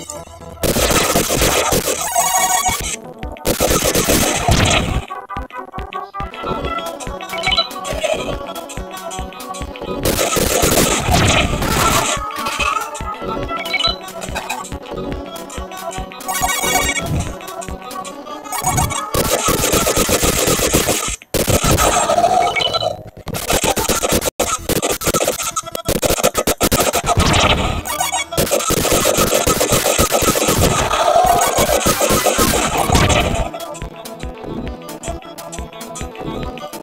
Oh.